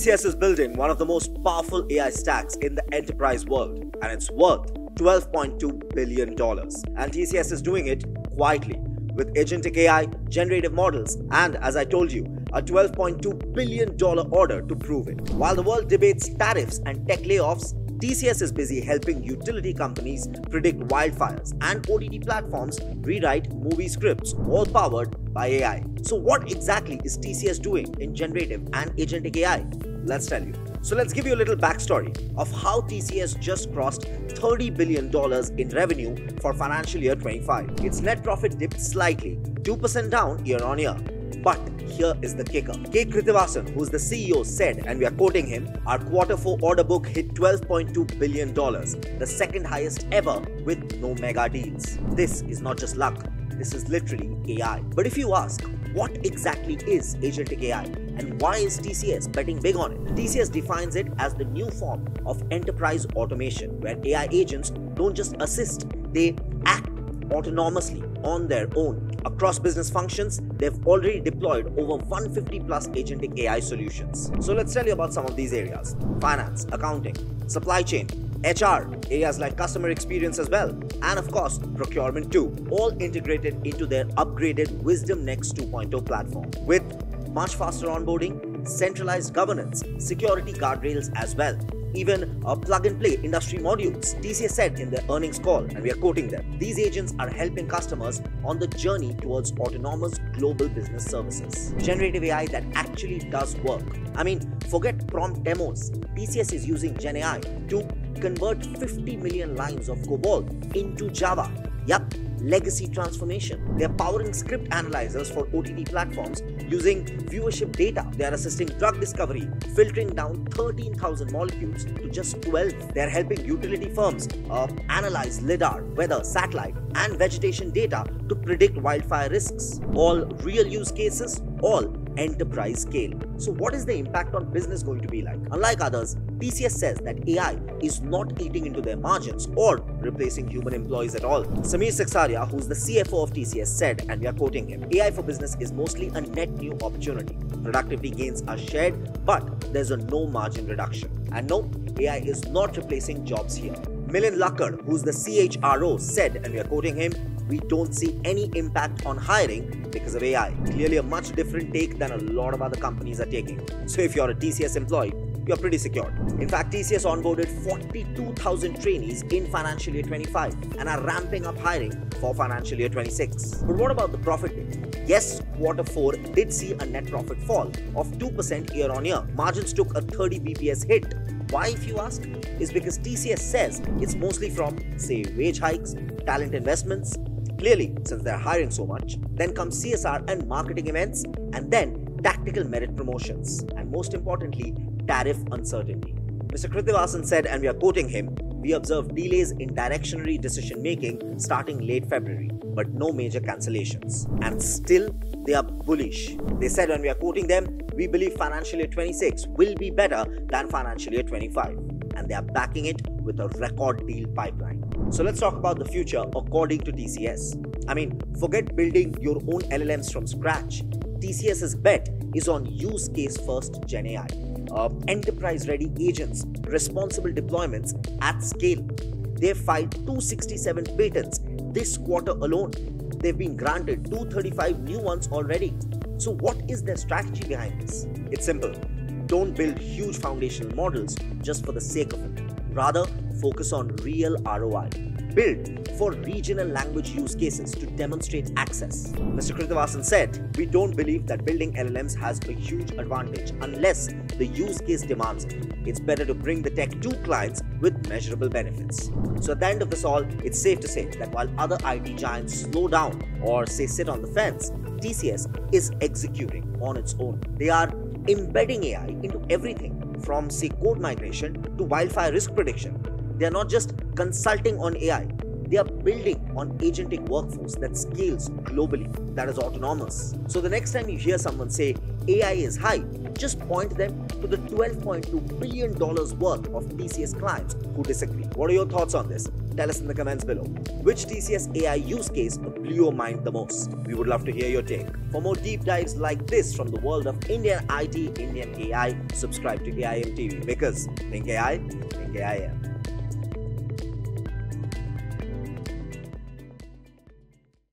TCS is building one of the most powerful AI stacks in the enterprise world, and it's worth $12.2 billion. And TCS is doing it quietly with agentic AI, generative models, and as I told you, a $12.2 billion order to prove it. While the world debates tariffs and tech layoffs, TCS is busy helping utility companies predict wildfires and OTT platforms rewrite movie scripts, all powered by AI. So, what exactly is TCS doing in generative and agentic AI? Let's tell you. So, let's give you a little backstory of how TCS just crossed $30 billion in revenue for financial year 25. Its net profit dipped slightly, 2% down year on year. But here is the kicker. K. Krithivasan, who's the CEO, said, and we are quoting him, our quarter four order book hit $12.2 billion, the second highest ever with no mega deals. This is not just luck, this is literally AI. But if you ask, what exactly is agentic AI and why is TCS betting big on it? TCS defines it as the new form of enterprise automation where AI agents don't just assist, they act autonomously on their own. Across business functions, they've already deployed over 150 plus agentic AI solutions. So let's tell you about some of these areas finance, accounting, supply chain, HR, areas like customer experience as well, and of course, procurement too, all integrated into their upgraded WisdomNext 2.0 platform with much faster onboarding, centralized governance, security guardrails as well even uh, plug and play industry modules. TCS said in their earnings call, and we are quoting them these agents are helping customers on the journey towards autonomous global business services. Generative AI that actually does work. I mean, forget prompt demos. TCS is using GenAI to convert 50 million lines of COBOL into Java. Yup, legacy transformation. They are powering script analyzers for OTT platforms using viewership data. They are assisting drug discovery, filtering down 13,000 molecules to just 12. They are helping utility firms uh, analyze LIDAR, weather, satellite, and vegetation data to predict wildfire risks. All real use cases, all enterprise scale. So, what is the impact on business going to be like? Unlike others, TCS says that AI is not eating into their margins or replacing human employees at all. Samir Seksaria, who's the CFO of TCS, said, and we are quoting him AI for business is mostly a net new opportunity. Productivity gains are shared, but there's a no margin reduction. And no, AI is not replacing jobs here. Milind Lakkad, who's the CHRO, said, and we are quoting him, we don't see any impact on hiring because of AI. Clearly, a much different take than a lot of other companies are taking. So, if you're a TCS employee, you're pretty secure. In fact, TCS onboarded 42,000 trainees in financial year 25 and are ramping up hiring for financial year 26. But what about the profit? Yes, quarter 4 did see a net profit fall of 2% year on year. Margins took a 30 BPS hit. Why, if you ask? Is because TCS says it's mostly from, say, wage hikes, talent investments, Clearly, since they're hiring so much, then comes CSR and marketing events, and then tactical merit promotions, and most importantly, tariff uncertainty. Mr. Krithivasan said, and we are quoting him, we observed delays in directionary decision making starting late February, but no major cancellations. And still, they are bullish. They said, and we are quoting them, we believe financial year 26 will be better than financial year 25. And they are backing it with a record deal pipeline. So let's talk about the future according to TCS. I mean, forget building your own LLMs from scratch. TCS's bet is on use case first Gen AI, uh, enterprise ready agents, responsible deployments at scale. They've filed 267 patents this quarter alone. They've been granted 235 new ones already. So, what is their strategy behind this? It's simple don't build huge foundational models just for the sake of it. Rather, focus on real ROI. Build for regional language use cases to demonstrate access. Mr. Krithivasan said, We don't believe that building LLMs has a huge advantage unless the use case demands it. It's better to bring the tech to clients with measurable benefits. So, at the end of this all, it's safe to say that while other IT giants slow down or say sit on the fence, TCS is executing on its own. They are embedding AI into everything from say code migration to wildfire risk prediction. They are not just consulting on AI, they are building on agentic workforce that scales globally, that is autonomous. So the next time you hear someone say AI is high, just point them to the $12.2 billion worth of TCS clients who disagree. What are your thoughts on this? Tell us in the comments below which TCS AI use case blew your mind the most. We would love to hear your take. For more deep dives like this from the world of Indian IT, Indian AI, subscribe to AIM TV because think AI, think AIM.